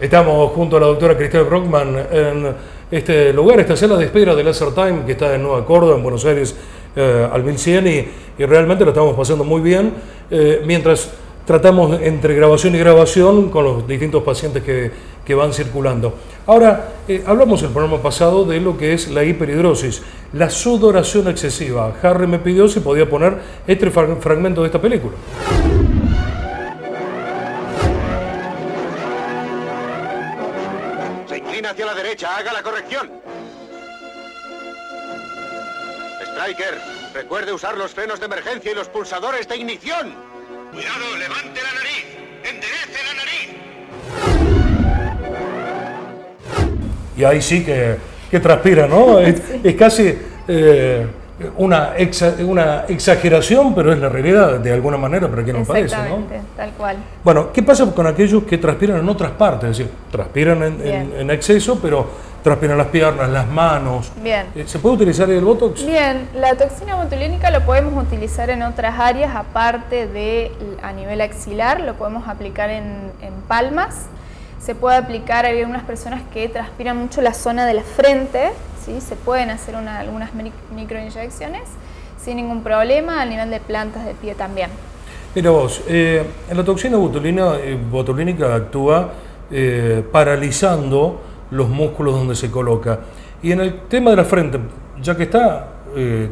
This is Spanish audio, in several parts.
Estamos junto a la doctora Cristina Brockman en este lugar, esta sala de espera del Laser Time que está en Nueva Córdoba, en Buenos Aires, eh, al 1100 y, y, realmente lo estamos pasando muy bien eh, mientras tratamos entre grabación y grabación con los distintos pacientes que, que van circulando. Ahora, eh, hablamos el programa pasado de lo que es la hiperhidrosis, la sudoración excesiva. Harry me pidió si podía poner este fragmento de esta película. Hacia la derecha, haga la corrección. Striker, recuerde usar los frenos de emergencia y los pulsadores de ignición. Cuidado, levante la nariz, enderece la nariz. Y ahí sí que, que transpira, ¿no? Es, es casi... Eh, una, una exageración, pero es la realidad de alguna manera para quien no padece, ¿no? tal cual. Bueno, ¿qué pasa con aquellos que transpiran en otras partes? Es decir, transpiran en, exceso, pero transpiran las piernas, las manos. Bien. Eh, ¿Se puede utilizar el Botox? Bien, la toxina botulínica lo podemos utilizar en otras áreas, aparte de a nivel axilar, lo podemos aplicar en, en palmas. Se puede aplicar, hay algunas personas que transpiran mucho la zona de la frente, se pueden hacer algunas microinyecciones sin ningún problema, a nivel de plantas de pie también. Mira vos, eh, la toxina botulina, eh, botulínica actúa eh, paralizando los músculos donde se coloca. Y en el tema de la frente, ya que está,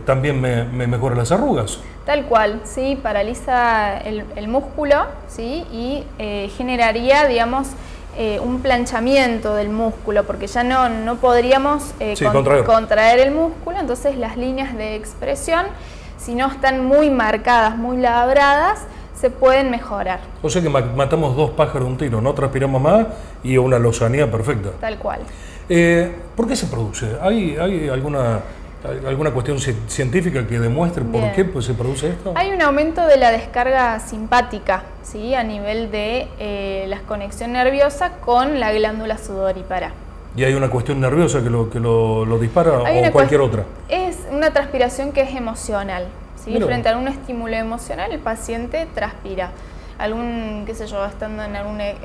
también me, mejora las arrugas. Tal cual, sí, paraliza el, el músculo, ¿sí? Y generaría, digamos, eh, un planchamiento del músculo, porque ya no, no podríamos eh, contraer. el músculo, entonces las líneas de expresión, si no están muy marcadas, muy labradas, se pueden mejorar. O sea que matamos dos pájaros de un tiro, ¿no? Transpiramos más y una lozanía perfecta. Tal cual. Eh, ¿Por qué se produce? ¿Hay, hay alguna ¿Alguna cuestión científica que demuestre por qué pues, se produce esto? Hay un aumento de la descarga simpática ¿sí? a nivel de eh, la conexión nerviosa con la glándula sudorípara. ¿Y hay una cuestión nerviosa que lo, que lo, dispara o cualquier otra? Es una transpiración que es emocional. ¿sí? Frente a algún estímulo emocional, el paciente transpira. Algún, qué sé yo, estando en algún e,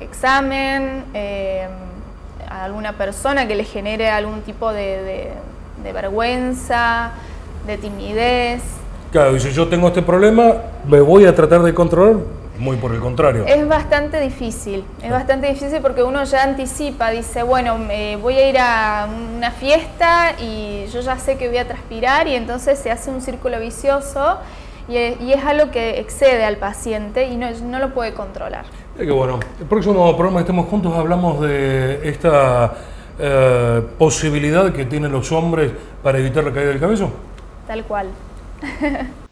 examen, eh, a alguna persona que le genere algún tipo de de vergüenza, de timidez. Claro, y si yo tengo este problema, me voy a tratar de controlar, muy por el contrario. Es bastante difícil, es bastante difícil porque uno ya anticipa, dice, bueno, me voy a ir a una fiesta y yo ya sé que voy a transpirar y entonces se hace un círculo vicioso y es, algo que excede al paciente y no, no lo puede controlar. Es que bueno, el próximo programa que estemos juntos hablamos de esta eh, posibilidad que tienen los hombres para evitar la caída del cabello? Tal cual.